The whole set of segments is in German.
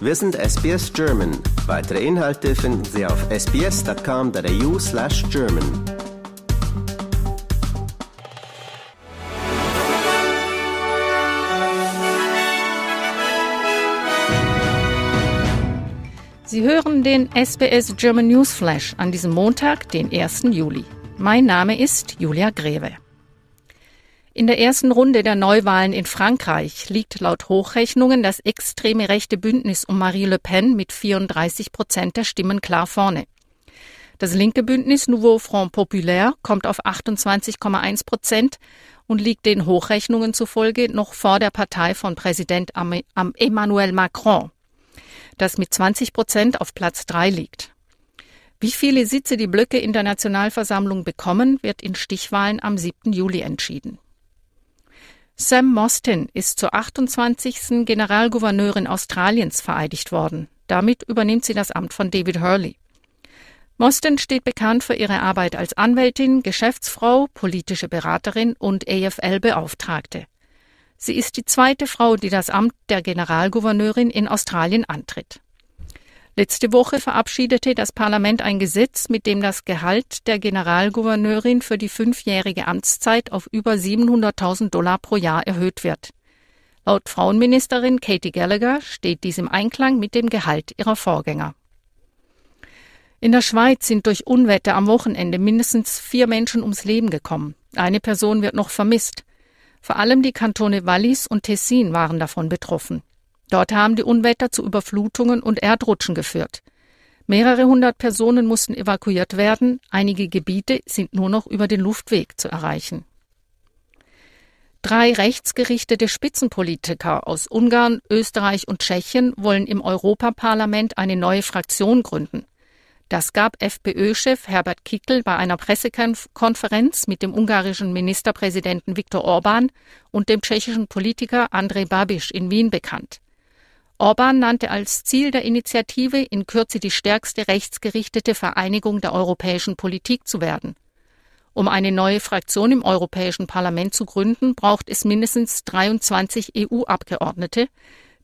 Wir sind SBS German. Weitere Inhalte finden Sie auf sbs.com.au slash German. Sie hören den SBS German News Flash an diesem Montag, den 1. Juli. Mein Name ist Julia Greve. In der ersten Runde der Neuwahlen in Frankreich liegt laut Hochrechnungen das extreme rechte Bündnis um Marie Le Pen mit 34 Prozent der Stimmen klar vorne. Das linke Bündnis Nouveau Front Populaire kommt auf 28,1 Prozent und liegt den Hochrechnungen zufolge noch vor der Partei von Präsident Emmanuel Macron, das mit 20 Prozent auf Platz 3 liegt. Wie viele Sitze die Blöcke in der Nationalversammlung bekommen, wird in Stichwahlen am 7. Juli entschieden. Sam Mostyn ist zur 28. Generalgouverneurin Australiens vereidigt worden. Damit übernimmt sie das Amt von David Hurley. Mostyn steht bekannt für ihre Arbeit als Anwältin, Geschäftsfrau, politische Beraterin und AFL-Beauftragte. Sie ist die zweite Frau, die das Amt der Generalgouverneurin in Australien antritt. Letzte Woche verabschiedete das Parlament ein Gesetz, mit dem das Gehalt der Generalgouverneurin für die fünfjährige Amtszeit auf über 700.000 Dollar pro Jahr erhöht wird. Laut Frauenministerin Katie Gallagher steht dies im Einklang mit dem Gehalt ihrer Vorgänger. In der Schweiz sind durch Unwetter am Wochenende mindestens vier Menschen ums Leben gekommen. Eine Person wird noch vermisst. Vor allem die Kantone Wallis und Tessin waren davon betroffen. Dort haben die Unwetter zu Überflutungen und Erdrutschen geführt. Mehrere hundert Personen mussten evakuiert werden, einige Gebiete sind nur noch über den Luftweg zu erreichen. Drei rechtsgerichtete Spitzenpolitiker aus Ungarn, Österreich und Tschechien wollen im Europaparlament eine neue Fraktion gründen. Das gab FPÖ-Chef Herbert Kickel bei einer Pressekonferenz mit dem ungarischen Ministerpräsidenten Viktor Orban und dem tschechischen Politiker Andrej Babiš in Wien bekannt. Orban nannte als Ziel der Initiative, in Kürze die stärkste rechtsgerichtete Vereinigung der europäischen Politik zu werden. Um eine neue Fraktion im Europäischen Parlament zu gründen, braucht es mindestens 23 EU-Abgeordnete,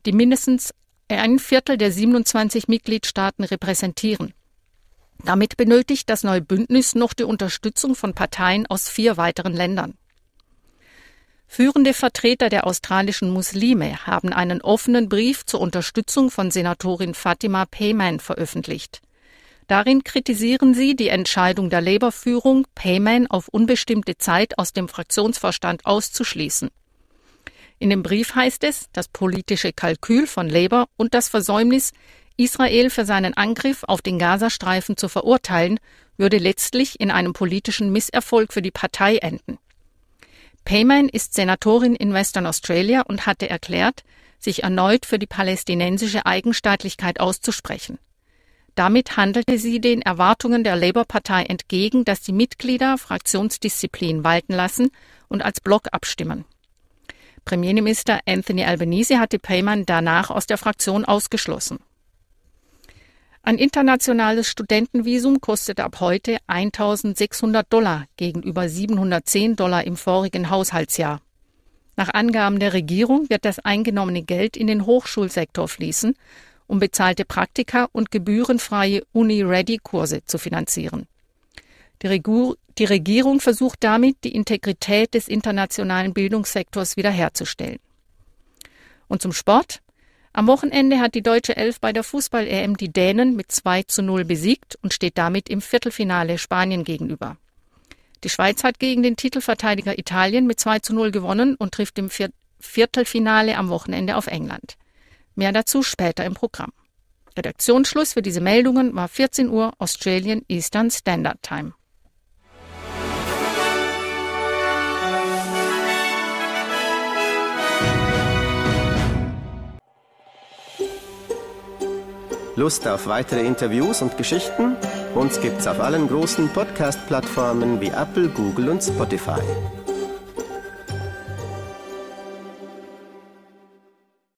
die mindestens ein Viertel der 27 Mitgliedstaaten repräsentieren. Damit benötigt das neue Bündnis noch die Unterstützung von Parteien aus vier weiteren Ländern. Führende Vertreter der australischen Muslime haben einen offenen Brief zur Unterstützung von Senatorin Fatima Payman veröffentlicht. Darin kritisieren sie die Entscheidung der Labour-Führung, Payman auf unbestimmte Zeit aus dem Fraktionsvorstand auszuschließen. In dem Brief heißt es, das politische Kalkül von Labour und das Versäumnis, Israel für seinen Angriff auf den Gazastreifen zu verurteilen, würde letztlich in einem politischen Misserfolg für die Partei enden. Payman ist Senatorin in Western Australia und hatte erklärt, sich erneut für die palästinensische Eigenstaatlichkeit auszusprechen. Damit handelte sie den Erwartungen der Labour-Partei entgegen, dass die Mitglieder Fraktionsdisziplin walten lassen und als Block abstimmen. Premierminister Anthony Albanese hatte Payman danach aus der Fraktion ausgeschlossen. Ein internationales Studentenvisum kostet ab heute 1600 Dollar gegenüber 710 Dollar im vorigen Haushaltsjahr. Nach Angaben der Regierung wird das eingenommene Geld in den Hochschulsektor fließen, um bezahlte Praktika und gebührenfreie Uni-Ready-Kurse zu finanzieren. Die, Regu die Regierung versucht damit, die Integrität des internationalen Bildungssektors wiederherzustellen. Und zum Sport. Am Wochenende hat die deutsche Elf bei der Fußball-EM die Dänen mit 2 zu 0 besiegt und steht damit im Viertelfinale Spanien gegenüber. Die Schweiz hat gegen den Titelverteidiger Italien mit 2 zu 0 gewonnen und trifft im Viertelfinale am Wochenende auf England. Mehr dazu später im Programm. Redaktionsschluss für diese Meldungen war 14 Uhr Australian Eastern Standard Time. Lust auf weitere Interviews und Geschichten? Uns gibt's auf allen großen Podcast-Plattformen wie Apple, Google und Spotify.